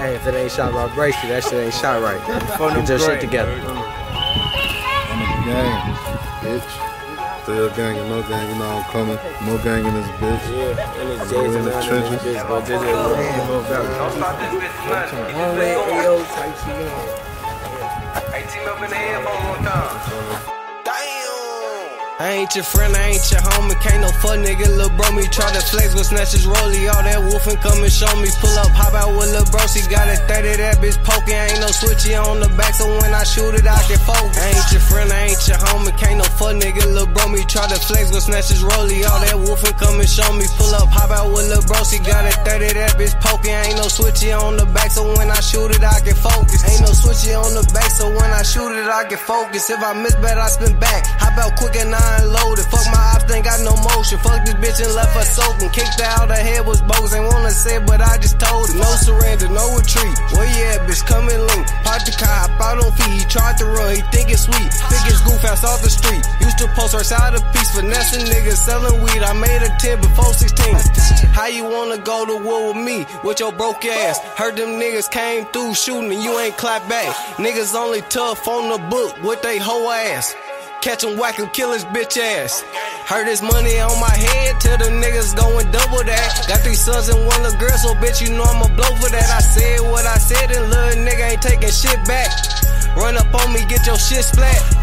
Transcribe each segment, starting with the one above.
Hey, if it ain't shot by Brayski, that shit ain't shot right. Get your shit together. On the gang, bitch. Still gang and no gang, you know I'm coming. More gang in this bitch. Yeah, and it's We in the trenches. and this bitch, but this is a little better. Don't start this bitch tonight. One way AO type shit. Hey, team up in the headphones one time. I ain't your friend, I ain't your homie. Can't no fuck nigga, lil' bro. Me try to flex, but snatch his rollie. All that wolfing come and show me. Pull up, hop out with lil' bro. She got it 30, that bitch poking. Ain't no switchy on the back, so when I shoot it, I can focus. I ain't your friend, I ain't your homie. Can't no fuck nigga, lil' bro. Me try to flex, but snatch his rollie. All that wolfing come and show me. Pull up, hop out with lil' bro. She got it 30, that bitch poking. Ain't no switchy on the back, so when I shoot it, I can focus. Ain't no switchy on the back, so when I shoot it, I can focus. If I miss bet, I spin back. Hop out quick and I unload it. Fuck my ops, ain't got no motion. Fuck this bitch and left her soaking. Kicked her out, her head was bogus. Ain't wanna say but I just told it. No surrender, no retreat. Where at, bitch? Come and. Park the car, hop out on feet. He tried to run, he think it's sweet. Think it's goof ass off the street. To post her side of piece, finessing niggas selling weed. I made a 10 before 16. How you wanna go to war with me with your broke ass? Heard them niggas came through shooting and you ain't clap back. Niggas only tough on the book with they hoe ass. Catch him, whack him, kill his bitch ass. Heard this money on my head till the niggas going double that. Got three sons and one little girl, so bitch, you know I'ma blow for that. I said what I said, and little nigga ain't taking shit back. Run up on me, get your shit splat.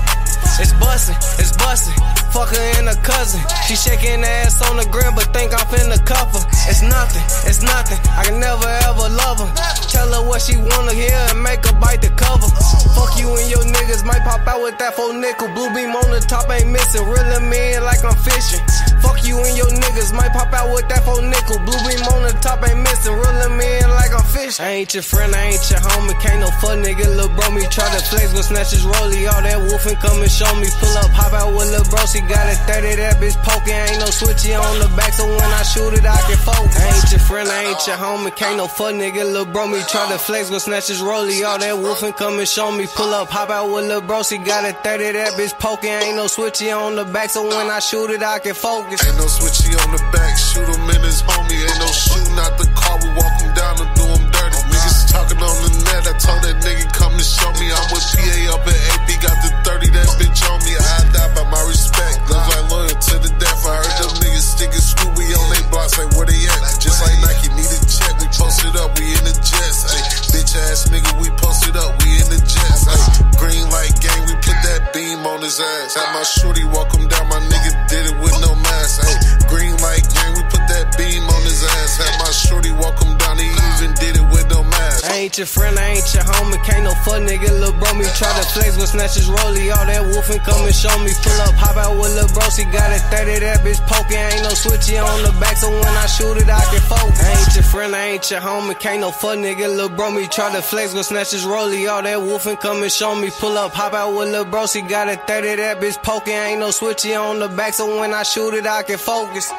It's bustin', it's bustin'. Fuck her and her cousin. She shaking ass on the ground, but think I'm finna cuff her. It's nothing, it's nothing. I can never ever love her. Tell her what she wanna hear and make her bite the cover. Fuck you and your niggas might pop out with that four nickel. Blue beam on the top ain't missing. Reeling me in like I'm fishing. Fuck you and your niggas might pop out with that four nickel. Blue beam on I ain't your friend, I ain't your homie. Can't no fuck nigga, lil' bro. Me try to flex, but snatch his rollie. All that wolfing come and show me. Pull up, hop out with lil' bro. She got it 30, that bitch poking. Ain't no switchy on the back, so when I shoot it, I can focus. I ain't your friend, I ain't your homie. Can't no fuck nigga, lil' bro. Me try to flex, but snatch his rollie. All that wolfing come and show me. Pull up, hop out with lil' bro. She got it 30, that bitch poking. Ain't no switchy on the back, so when I shoot it, I can focus. Ain't no switchy on the back, shoot him in his homie. His ass. Had my shorty walk him ain't your friend, I ain't your homie. Can't no fuck nigga, lil' bro. Me try to flex, but snatch his rollie. All that wolfing come and show me. Pull up, hop out with lil' bro. She got it 30, that bitch poking. Ain't no switchy on the back, so when I shoot it, I can focus. I ain't your friend, I ain't your homie. Can't no fuck nigga, lil' bro. Me try to flex, but snatch his rollie. All that wolfing come and show me. Pull up, hop out with lil' bro. She got it 30, that bitch poking. Ain't no switchy on the back, so when I shoot it, I can focus.